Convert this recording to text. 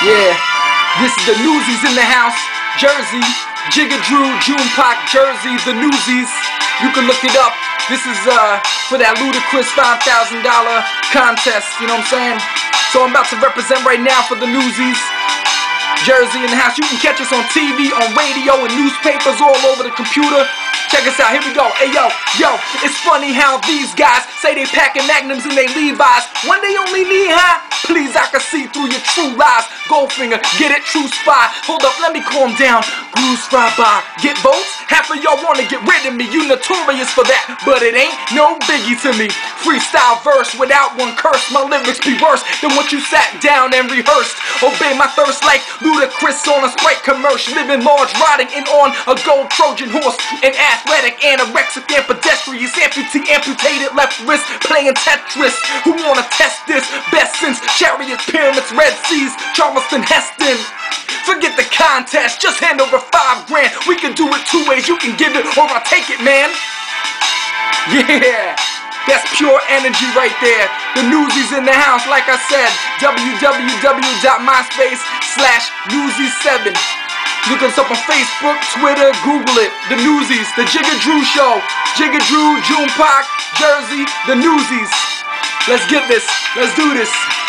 Yeah, this is the Newsies in the house. Jersey, Jigga Drew, June Park, Jersey, the Newsies. You can look it up. This is uh for that Ludacris $5,000 contest, you know what I'm saying? So I'm about to represent right now for the Newsies. Jersey in the house. You can catch us on TV, on radio, and newspapers all over the computer. Check us out. Here we go. Hey yo, yo. It's funny how these guys say they packing magnums in they Levi's when they only knee high. Can see through your true lies. Goldfinger, get it, true spy. Hold up, let me calm down. Bruce fly by. Get votes? Half of y'all wanna get rid of me. You notorious for that, but it ain't no biggie to me. Freestyle verse without one curse. My lyrics be worse than what you sat down and rehearsed. Obey my thirst like Ludacris on a Sprite commercial. Living large, riding in on a gold Trojan horse. An athletic, anorexic, and pedestrian. Amputee, amputated left wrist, playing Tetris. Who wanna test this? Pyramids, Red Seas, Charleston Heston. Forget the contest, just hand over five grand. We can do it two ways. You can give it or I'll take it, man. Yeah. That's pure energy right there. The newsies in the house, like I said, www.myspace slash newsies7. Look us up on Facebook, Twitter, Google it. The Newsies, The Jigga Drew Show. Jigga Drew, June Park, Jersey, The Newsies. Let's get this. Let's do this.